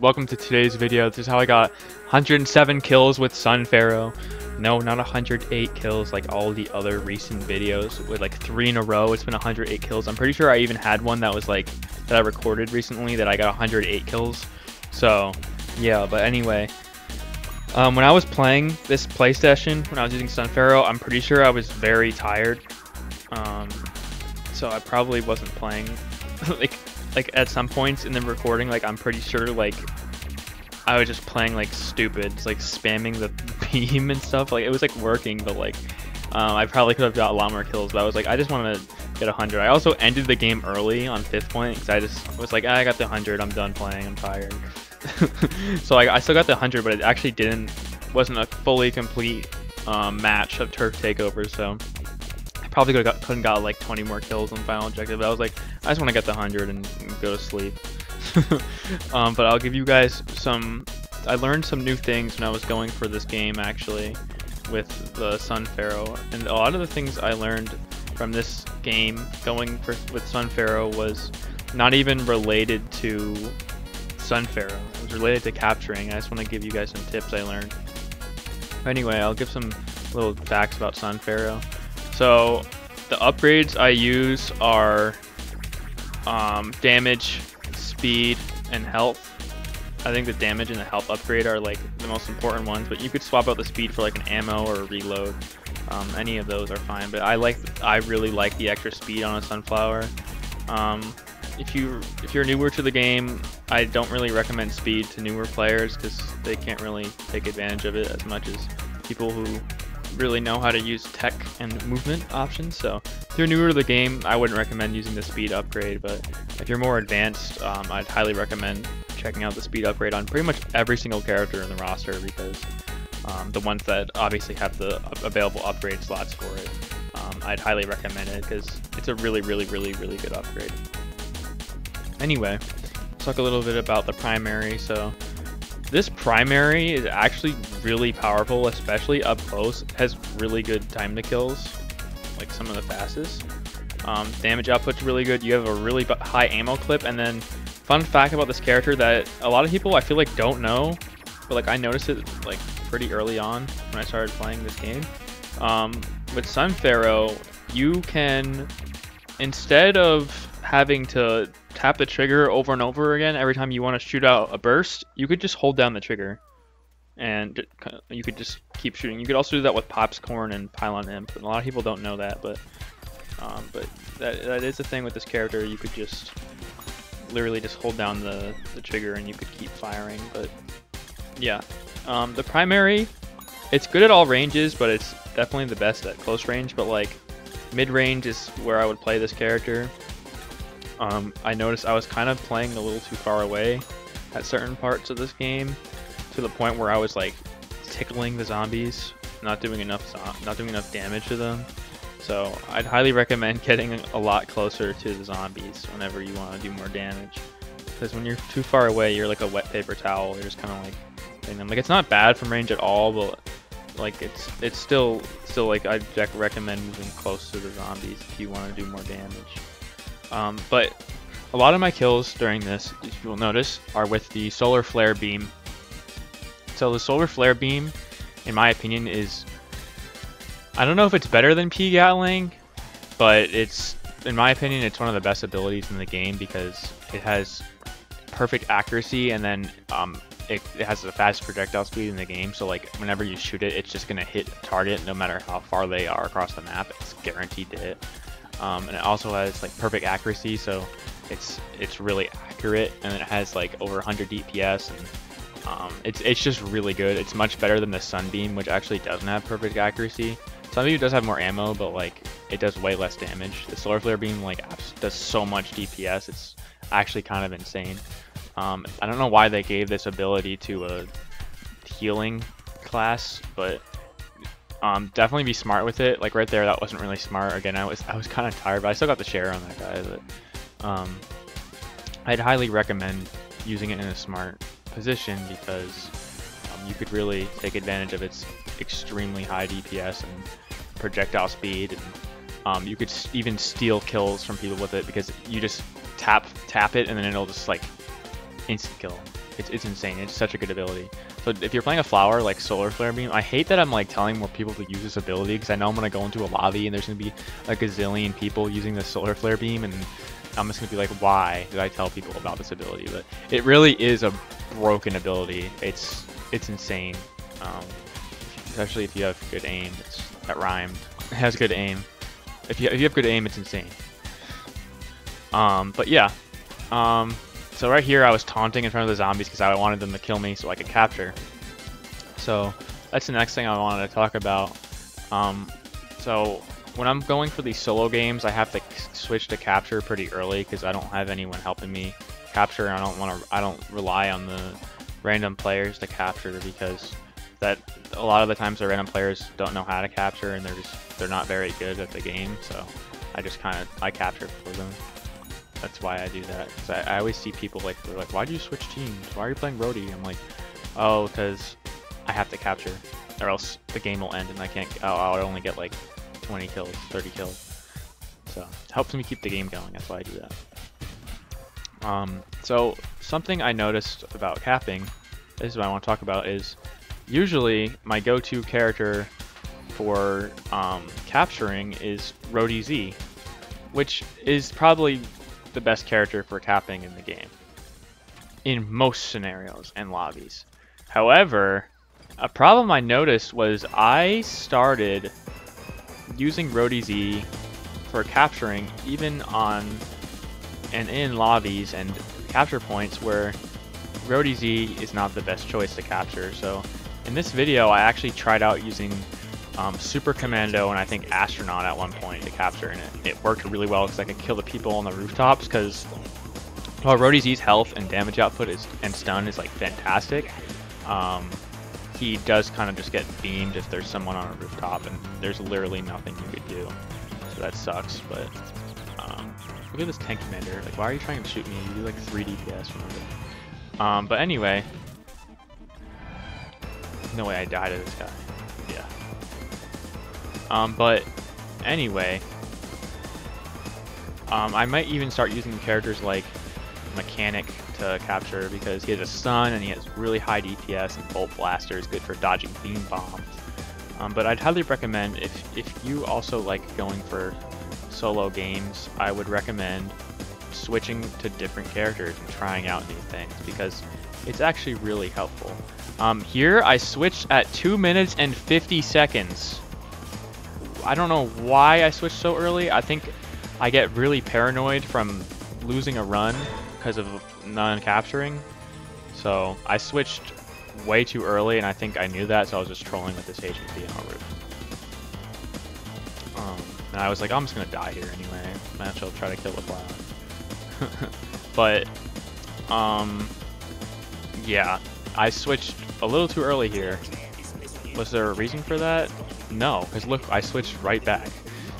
welcome to today's video. This is how I got 107 kills with Sun Pharaoh. No, not 108 kills like all the other recent videos with like three in a row. It's been 108 kills. I'm pretty sure I even had one that was like that I recorded recently that I got 108 kills. So yeah, but anyway, um, when I was playing this PlayStation, when I was using Sun Pharaoh, I'm pretty sure I was very tired. Um, so I probably wasn't playing like like at some points in the recording, like I'm pretty sure like I was just playing like stupid, like spamming the beam and stuff. Like it was like working, but like um, I probably could have got a lot more kills. But I was like, I just want to get 100. I also ended the game early on fifth point because I just was like, ah, I got the 100. I'm done playing. I'm tired. so I, I still got the 100, but it actually didn't wasn't a fully complete um, match of turf takeover. So probably could have couldn't got like 20 more kills on final objective. But I was like, I just want to get the 100 and, and go to sleep. um, but I'll give you guys some. I learned some new things when I was going for this game actually with the Sun Pharaoh, and a lot of the things I learned from this game going for with Sun Pharaoh was not even related to Sun Pharaoh. It was related to capturing. I just want to give you guys some tips I learned. Anyway, I'll give some little facts about Sun Pharaoh. So the upgrades I use are um, damage, speed, and health. I think the damage and the health upgrade are like the most important ones, but you could swap out the speed for like an ammo or a reload. Um, any of those are fine, but I like I really like the extra speed on a sunflower. Um, if you if you're newer to the game, I don't really recommend speed to newer players because they can't really take advantage of it as much as people who really know how to use tech and movement options. So if you're newer to the game, I wouldn't recommend using the speed upgrade, but if you're more advanced, um, I'd highly recommend checking out the speed upgrade on pretty much every single character in the roster because um, the ones that obviously have the available upgrade slots for it, um, I'd highly recommend it because it's a really, really, really, really good upgrade. Anyway, let's talk a little bit about the primary. So this primary is actually really powerful, especially up close. It has really good time to kills, like some of the fastest. Um, damage output's really good. You have a really high ammo clip, and then fun fact about this character that a lot of people I feel like don't know, but like I noticed it like pretty early on when I started playing this game. Um, with Sun Pharaoh, you can instead of having to tap the trigger over and over again every time you want to shoot out a burst, you could just hold down the trigger. And you could just keep shooting. You could also do that with Popscorn and Pylon Imp. And a lot of people don't know that, but um, but that, that is the thing with this character. You could just literally just hold down the, the trigger and you could keep firing. But yeah, um, the primary, it's good at all ranges, but it's definitely the best at close range. But like mid range is where I would play this character. Um, I noticed I was kind of playing a little too far away at certain parts of this game to the point where I was like tickling the zombies, not doing enough not doing enough damage to them. So I'd highly recommend getting a lot closer to the zombies whenever you want to do more damage. Because when you're too far away, you're like a wet paper towel. You're just kind of like hitting them. Like it's not bad from range at all, but like it's it's still still like I'd recommend moving close to the zombies if you want to do more damage. Um, but a lot of my kills during this, if you will notice, are with the Solar Flare Beam. So the Solar Flare Beam, in my opinion, is... I don't know if it's better than Pea Gatling, but it's, in my opinion, it's one of the best abilities in the game because it has perfect accuracy and then um, it, it, has the fastest projectile speed in the game. So like whenever you shoot it, it's just going to hit a target no matter how far they are across the map. It's guaranteed to hit um, and it also has like perfect accuracy, so it's it's really accurate, and it has like over 100 DPS, and um, it's it's just really good. It's much better than the Sunbeam, which actually doesn't have perfect accuracy. Sunbeam does have more ammo, but like it does way less damage. The Solar Flare Beam like does so much DPS, it's actually kind of insane. Um, I don't know why they gave this ability to a healing class, but um, definitely be smart with it. Like right there, that wasn't really smart. Again, I was I was kind of tired, but I still got the share on that guy. But um, I'd highly recommend using it in a smart position because um, you could really take advantage of its extremely high DPS and projectile speed, and um, you could even steal kills from people with it because you just tap tap it and then it'll just like instant kill. It's, it's insane. It's such a good ability. So if you're playing a flower like Solar Flare Beam, I hate that I'm like telling more people to use this ability because I know I'm gonna go into a lobby and there's gonna be a gazillion people using the Solar Flare Beam and I'm just gonna be like, why did I tell people about this ability? But it really is a broken ability. It's it's insane. Um, especially if you have good aim. It's that rhymed. It has good aim. If you if you have good aim, it's insane. Um, but yeah. Um, so right here, I was taunting in front of the zombies because I wanted them to kill me so I could capture. So that's the next thing I wanted to talk about. Um, so when I'm going for these solo games, I have to switch to capture pretty early because I don't have anyone helping me capture. I don't want to. I don't rely on the random players to capture because that a lot of the times the random players don't know how to capture and they're just they're not very good at the game. So I just kind of I capture for them. That's why I do that. Cause I, I always see people like they're like, why do you switch teams? Why are you playing Roadie? I'm like, oh, because I have to capture, or else the game will end and I can't. I'll, I'll only get like 20 kills, 30 kills. So it helps me keep the game going. That's why I do that. Um, so something I noticed about capping, this is what I want to talk about, is usually my go-to character for um, capturing is Roadie Z, which is probably the best character for capping in the game. In most scenarios and lobbies. However, a problem I noticed was I started using Roadie Z for capturing even on and in lobbies and capture points where Roadie Z is not the best choice to capture. So in this video, I actually tried out using um, Super Commando and I think Astronaut at one point to capture, and it, it worked really well because I could kill the people on the rooftops because while Roadie Z's health and damage output is and stun is like fantastic, um, he does kind of just get beamed if there's someone on a rooftop, and there's literally nothing you could do. So that sucks, but um, look at this tank commander. Like, why are you trying to shoot me? You do like 3 DPS from it. Um, but anyway, no way I died to this guy. Um, but anyway, um, I might even start using characters like Mechanic to capture because he has a stun and he has really high DPS and Bolt Blaster is good for dodging beam bombs. Um, but I'd highly recommend if if you also like going for solo games, I would recommend switching to different characters and trying out new things because it's actually really helpful. Um, here I switched at 2 minutes and 50 seconds. I don't know why I switched so early. I think I get really paranoid from losing a run because of non-capturing. So I switched way too early, and I think I knew that, so I was just trolling with this HMP on roof. Um, and I was like, I'm just gonna die here anyway. As well try to kill the flower. but, um, yeah, I switched a little too early here. Was there a reason for that? No, because look, I switched right back.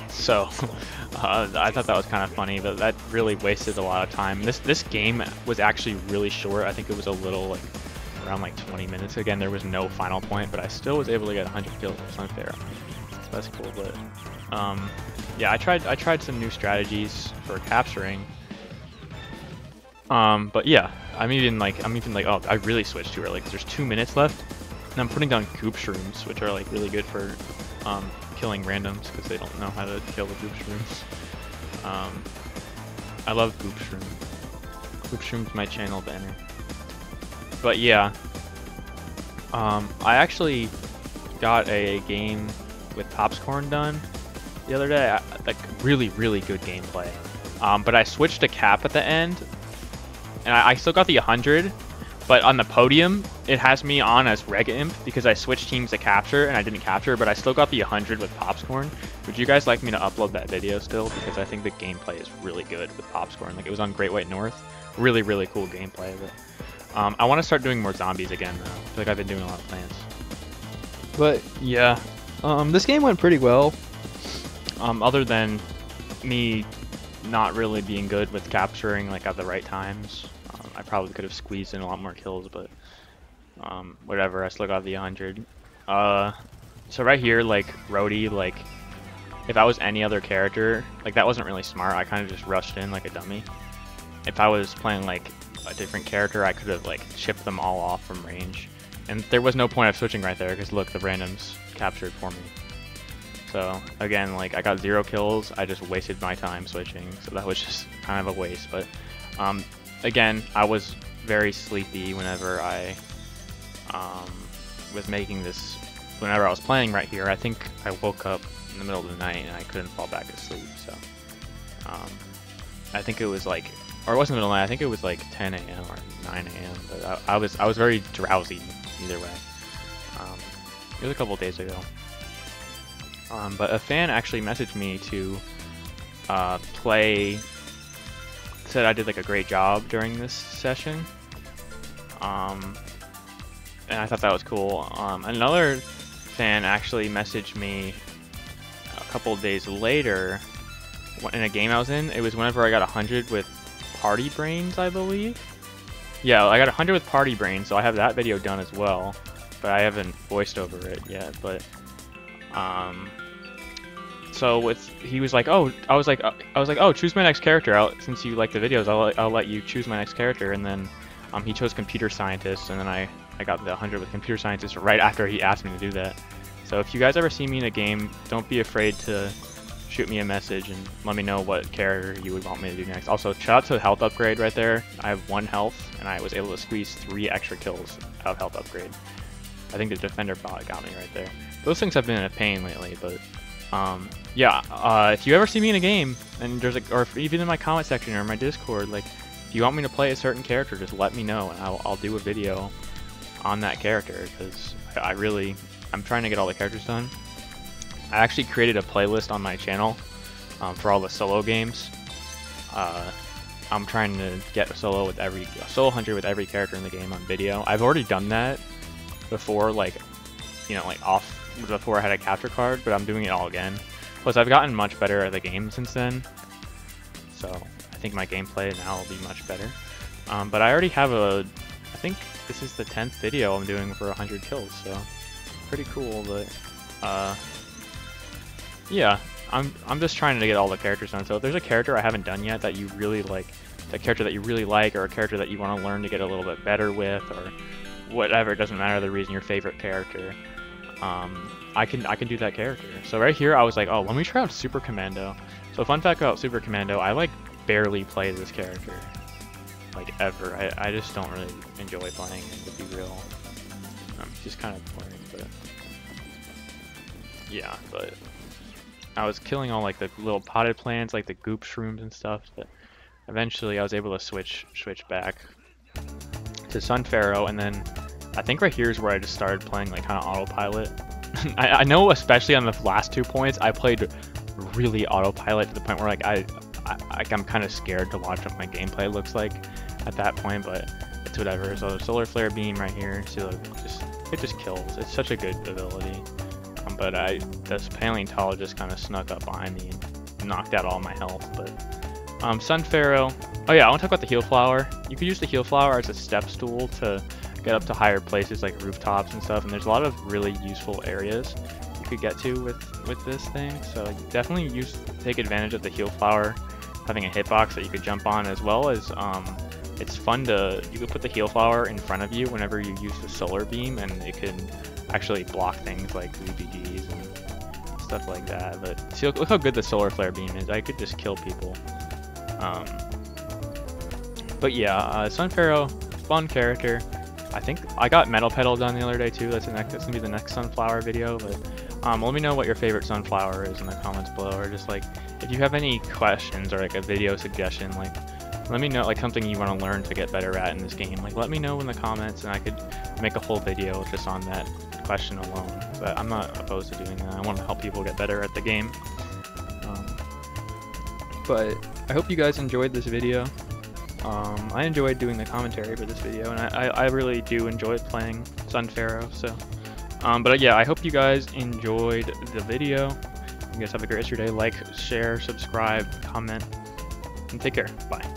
So, uh, I thought that was kind of funny, but that really wasted a lot of time. This this game was actually really short. I think it was a little like around like 20 minutes. Again, there was no final point, but I still was able to get 100 kills with Sunfair. So that's cool. But um, yeah, I tried I tried some new strategies for capturing. Um, but yeah, I'm even like I'm even like oh I really switched too early because there's two minutes left, and I'm putting down goop shrooms, which are like really good for um, killing randoms because they don't know how to kill the goop shrooms. Um, I love goop shroom. Goop shroom's my channel banner. But yeah, um, I actually got a game with Popscorn done the other day. Like really, really good gameplay. Um, but I switched to cap at the end, and I, I, still got the 100. But on the podium, it has me on as Reg Imp because I switched teams to capture and I didn't capture, but I still got the 100 with Popscorn. Would you guys like me to upload that video still? Because I think the gameplay is really good with Popscorn. Like it was on Great White North. Really, really cool gameplay. But um, I want to start doing more zombies again though. I feel like I've been doing a lot of plants. But yeah, um, this game went pretty well. Um, other than me not really being good with capturing like at the right times. I probably could have squeezed in a lot more kills, but um, whatever. I still got the 100. Uh, so right here, like Roadie, like if I was any other character, like that wasn't really smart. I kind of just rushed in like a dummy. If I was playing like a different character, I could have like chipped them all off from range. And there was no point of switching right there because look, the randoms captured for me. So again, like I got zero kills. I just wasted my time switching. So that was just kind of a waste. But um, again, I was very sleepy whenever I um, was making this. Whenever I was playing right here, I think I woke up in the middle of the night and I couldn't fall back asleep. So um, I think it was like, or it wasn't the middle of the night. I think it was like 10 a.m. or 9 a.m. But I, I, was I was very drowsy either way. Um, it was a couple days ago. Um, but a fan actually messaged me to uh, play. Said I did like a great job during this session. Um, and I thought that was cool. Um, another fan actually messaged me a couple days later in a game I was in. It was whenever I got 100 with Party Brains, I believe. Yeah, I got 100 with Party Brains, so I have that video done as well. But I haven't voiced over it yet. But um, so with he was like, oh, I was like, uh, I was like, oh, choose my next character. I'll, since you like the videos, I'll I'll let you choose my next character. And then um, he chose computer scientist, and then I I got the 100 with computer scientist right after he asked me to do that. So if you guys ever see me in a game, don't be afraid to shoot me a message and let me know what character you would want me to do next. Also, shout out to health upgrade right there. I have one health, and I was able to squeeze three extra kills out of health upgrade. I think the defender bot got me right there. Those things have been a pain lately, but um, yeah, uh, if you ever see me in a game, and there's like, or even in my comment section or my Discord, like, if you want me to play a certain character, just let me know, and I'll, I'll do a video on that character, because I really, I'm trying to get all the characters done. I actually created a playlist on my channel um, for all the solo games. Uh, I'm trying to get a solo with every solo hunter with every character in the game on video. I've already done that before, like, you know, like off before I had a capture card, but I'm doing it all again. Plus, I've gotten much better at the game since then, so I think my gameplay now will be much better. Um, but I already have a, I think this is the 10th video I'm doing for 100 kills, so pretty cool, but, uh, yeah, I'm, I'm just trying to get all the characters done. So if there's a character I haven't done yet that you really like, a character that you really like, or a character that you want to learn to get a little bit better with, or whatever, it doesn't matter the reason your favorite character, um, I can I can do that character. So right here, I was like, oh, let me try out Super Commando. So fun fact about Super Commando, I like barely play this character, like ever. I, I just don't really enjoy playing to be real. Um, just kind of boring, but yeah, but I was killing all like the little potted plants, like the goop shrooms and stuff, but eventually I was able to switch switch back to Sun Pharaoh, and then I think right here is where I just started playing like kind of autopilot. I, I know especially on the last two points, I played really autopilot to the point where like I, I I'm kind of scared to watch what my gameplay looks like at that point, but it's whatever. So the solar flare beam right here, so just it just kills. It's such a good ability. Um, but I this paleontologist kind of snuck up behind me and knocked out all my health. But um, Sun Pharaoh. Oh yeah, I want to talk about the heal flower. You could use the heal flower as a step stool to get up to higher places like rooftops and stuff. And there's a lot of really useful areas you could get to with with this thing. So definitely use take advantage of the heal flower having a hitbox that you could jump on, as well as um, it's fun to you could put the heal flower in front of you whenever you use the solar beam, and it can actually block things like RPGs and stuff like that. But see, look, look how good the solar flare beam is. I could just kill people. Um, but yeah, uh, Sun Pharaoh, fun character. I think I got Metal Petal done the other day too. That's, next, that's gonna be the next sunflower video. But um, let me know what your favorite sunflower is in the comments below, or just like if you have any questions or like a video suggestion, like let me know like something you want to learn to get better at in this game. Like let me know in the comments, and I could make a whole video just on that question alone. But I'm not opposed to doing that. I want to help people get better at the game. Um, but I hope you guys enjoyed this video. Um, I enjoyed doing the commentary for this video, and I, I, I really do enjoy playing Sun Pharaoh, so... Um, but uh, yeah, I hope you guys enjoyed the video. You guys have a great rest of your day. Like, share, subscribe, comment, and take care. Bye.